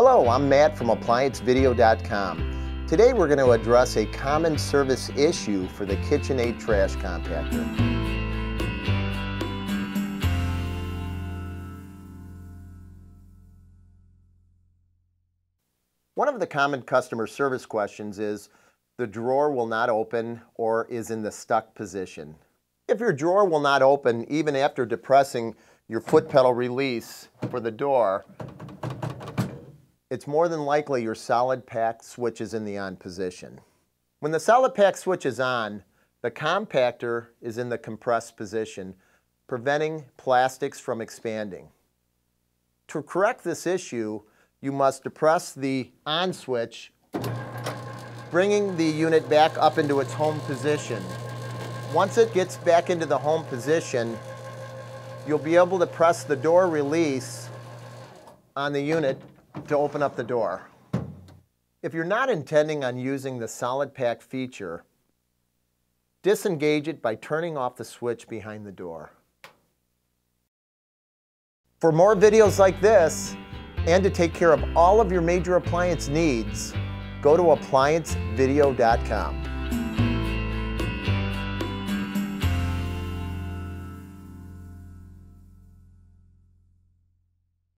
Hello, I'm Matt from ApplianceVideo.com. Today we're going to address a common service issue for the KitchenAid trash compactor. One of the common customer service questions is, the drawer will not open or is in the stuck position. If your drawer will not open even after depressing your foot pedal release for the door, it's more than likely your solid pack switch is in the on position. When the solid pack switch is on, the compactor is in the compressed position, preventing plastics from expanding. To correct this issue, you must depress the on switch, bringing the unit back up into its home position. Once it gets back into the home position, you'll be able to press the door release on the unit to open up the door. If you're not intending on using the solid pack feature, disengage it by turning off the switch behind the door. For more videos like this, and to take care of all of your major appliance needs, go to appliancevideo.com.